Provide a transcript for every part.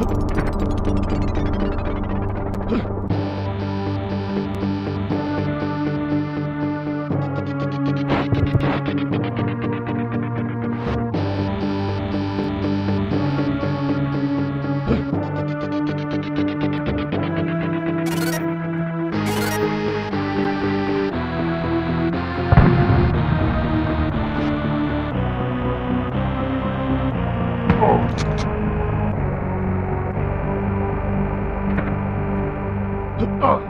Oh. Oh.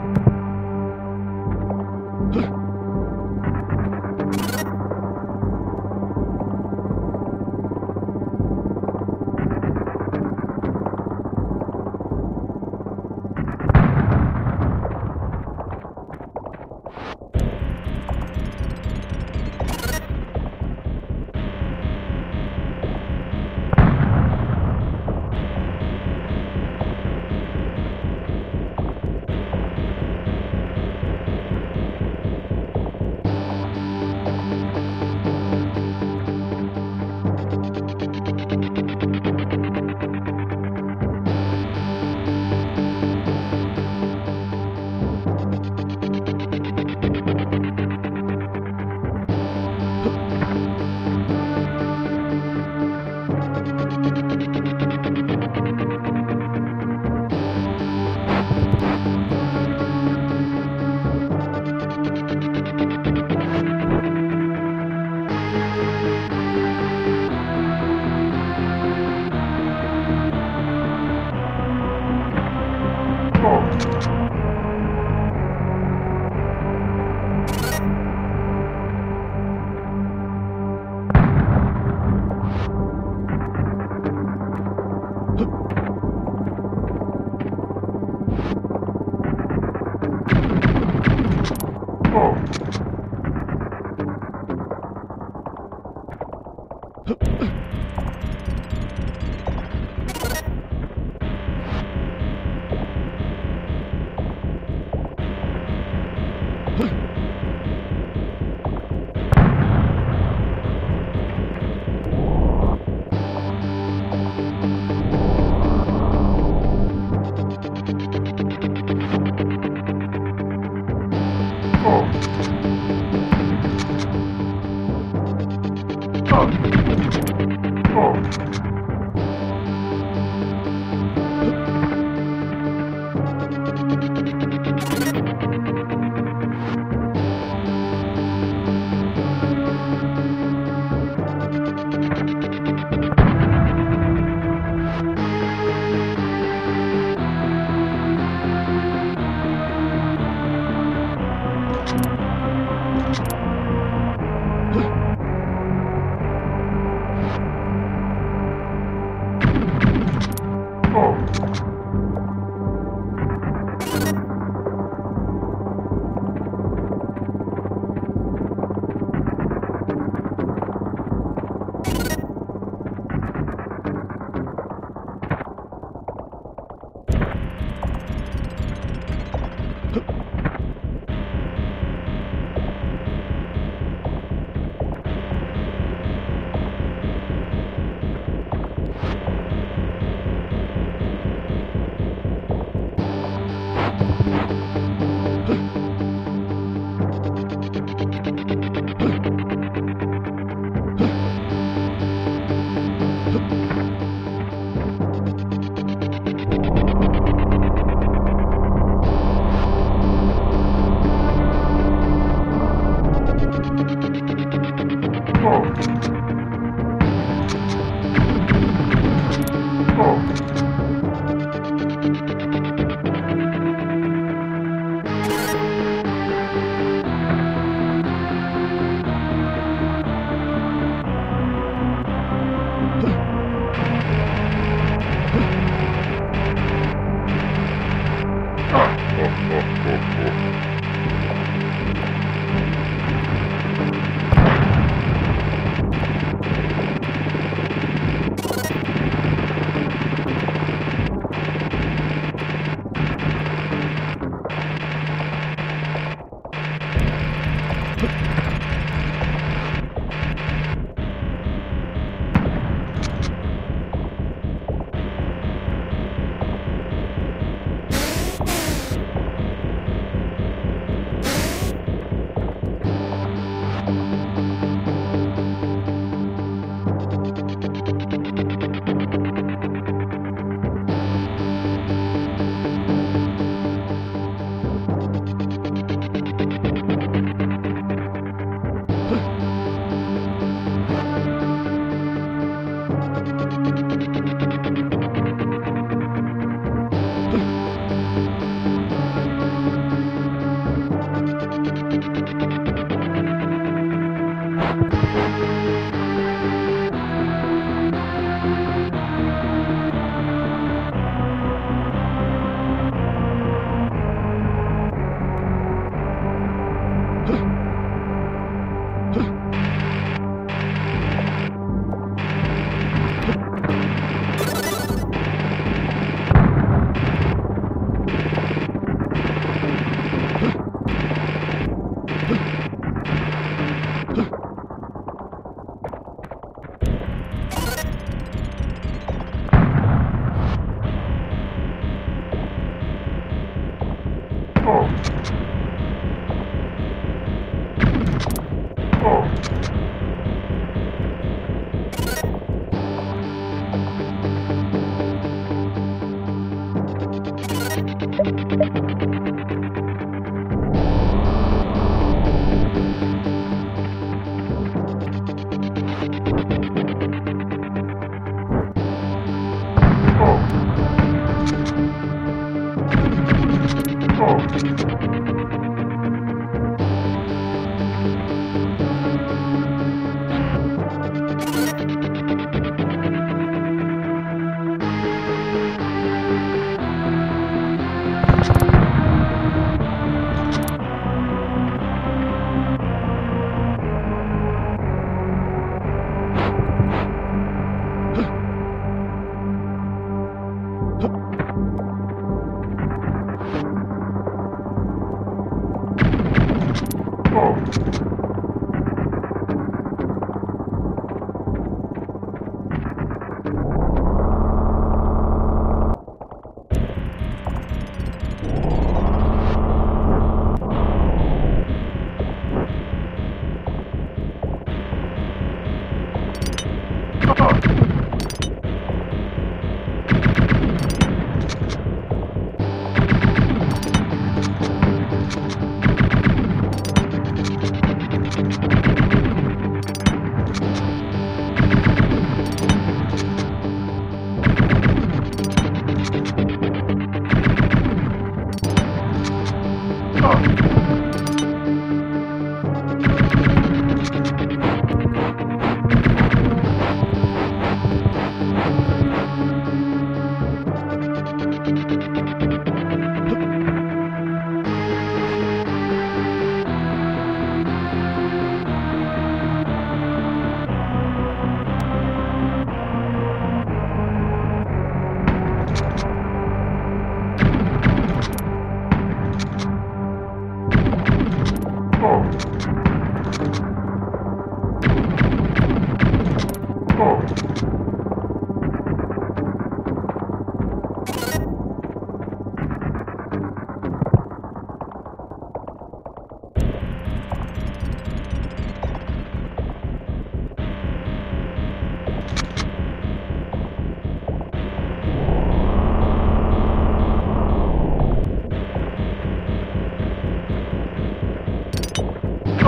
Oh.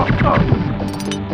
Oh, go.